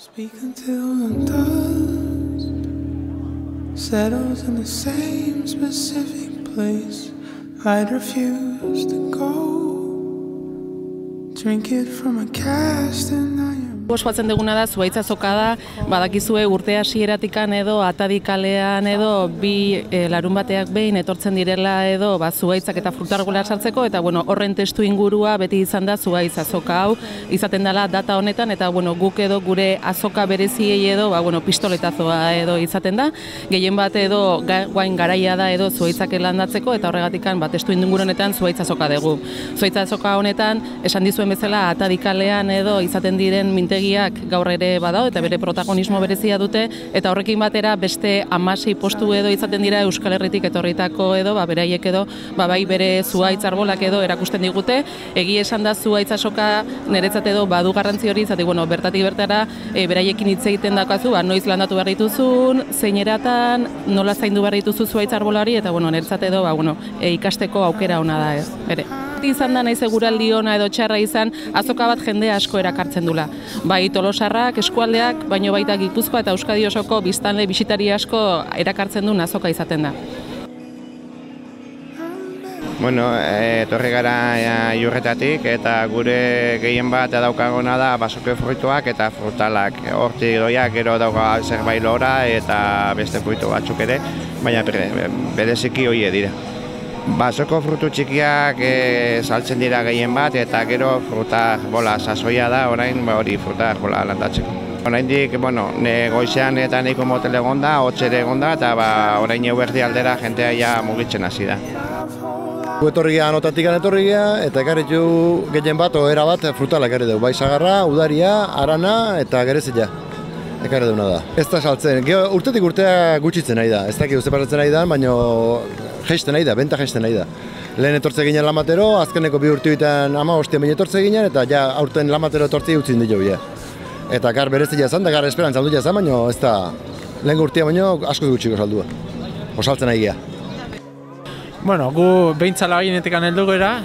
Speak until the dust settles in the same specific place. I'd refuse to go. Drink it from a cast and I. Ospatzen duguna da, zuaitza zoka da, badakizue urte hasieratikan edo atadikalean edo bi e, larun bateak behin etortzen direla edo ba, zuaitzak eta frutargola sartzeko eta bueno, horren testu ingurua beti izan da zuaitza zoka hau izaten dela data honetan eta bueno, guk edo gure azoka bereziei edo ba, bueno, pistoletazoa edo izaten da gehien bat edo ga, guain garaia da edo zuaitzak landatzeko eta horregatikan bat testu inguru honetan zuaitza zoka dugu. Zuaitza zoka honetan esan dizuen bezala atadikalean edo izaten diren minte egutegiak gaur ere badao eta bere protagonismo berezia dute eta horrekin batera beste amasei postu edo izaten dira Euskal Herritik etorritako edo ba, beraiek edo ba, bai bere zuaitz arbolak edo erakusten digute. Egi esan da zuaitz asoka niretzat edo badu garrantzi hori zati bueno, bertatik bertara e, beraiekin hitz egiten dakazu ba, noiz landatu behar dituzun, zein eratan, nola zaindu behar dituzu zuaitz arbolari eta bueno, niretzat edo ba, bueno, e, ikasteko aukera ona da ez, ere izan da naiz eguraldi ona edo txarra izan azoka bat jende asko erakartzen dula. Bai Tolosarrak, eskualdeak, baino baita Gipuzkoa eta Euskadi osoko biztanle bisitari asko erakartzen du azoka izaten da. Bueno, etorri gara jurretatik eta gure gehien bat daukagona da basoke fruituak eta frutalak. Hortik doiak gero dauka zerbait lora eta beste fruitu batzuk ere, baina bereziki hoie dira. Basoko frutu txikiak e, saltzen dira gehien bat eta gero fruta bola sasoia da orain ba hori fruta bola landatzeko. Oraindik, bueno, ne goizean eta neiko motel egonda, hotz ere egonda eta ba orain eguerdi aldera jentea ja mugitzen hasi da. Etorria anotatik etorria eta ekarritu gehien bat ohera bat frutala ekarri dugu. Bai sagarra, udaria, arana eta gerezia. Ekarri duguna da. Ez da saltzen, Geo, urtetik urtea gutxitzen nahi da. Ez dakik uste pasatzen nahi da, baina gesten nahi da, benta gesten nahi da. Lehen etortze ginen lamatero, azkeneko bi urte bitan ama hostien baina etortze ginen, eta ja aurten lamatero etortze utzin ditu bia. Eta gar berezia zan, da gar esperantza aldu jazan, baina ez da lehen urtea baina asko gutxiko saldua. Osaltzen nahi Bueno, gu behintzala ginetik aneldu gara,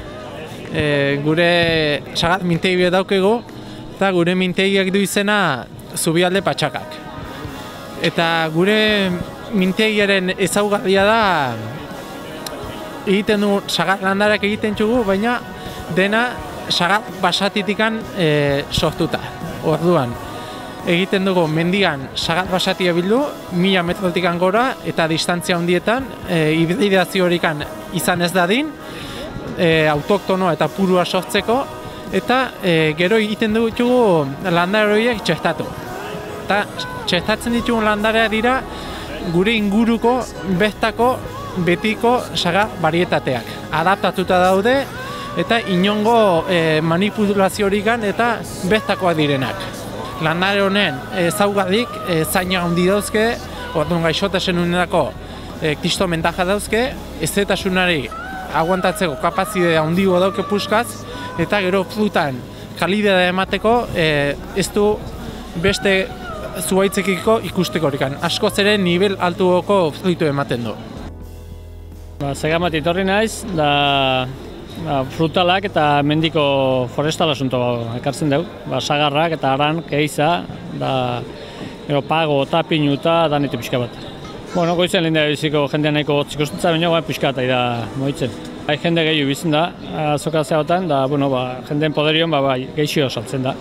e, gure sagat mintegi daukego, eta gure mintegiak du izena zubialde patxakak. Eta gure mintegiaren ezaugarria da egiten du sagat landarak egiten txugu, baina dena sagat basatitikan e, sortuta. Orduan, egiten dugu mendian sagat basatia bildu, mila metrotik gora eta distantzia handietan e, hibridazio izan ez dadin, e, autoktonoa eta purua sortzeko, eta e, gero egiten dugu landare horiek txestatu. Eta txestatzen ditugu landareak dira gure inguruko bestako betiko saga barietateak. Adaptatuta daude eta inongo e, manipulazio eta bestakoak direnak. Landare honen ezaugadik e, zaina handi dauzke, orduan gaixotasen unenako e, kisto mentaja dauzke, ez aguantatzeko kapazidea handi dauke puskaz, eta gero frutan kalidea emateko e, ez du beste zuaitzekiko ikusteko horikan. Asko zere nivel altuoko fruitu ematen du. Ba, Zegamat itorri naiz, da ba, frutalak eta mendiko forestal asunto ekartzen dugu. Ba, sagarrak eta aran, keiza, da, ero, pago, eta pinu eta danite pixka bat. Bueno, goizen lehen da biziko jendean nahiko gotziko zutza, baina ba, pixka eta da moitzen. Hai jende gehiu bizin da, azoka zehotan, da, bueno, ba, jendeen poderion ba, ba, geixio saltzen da.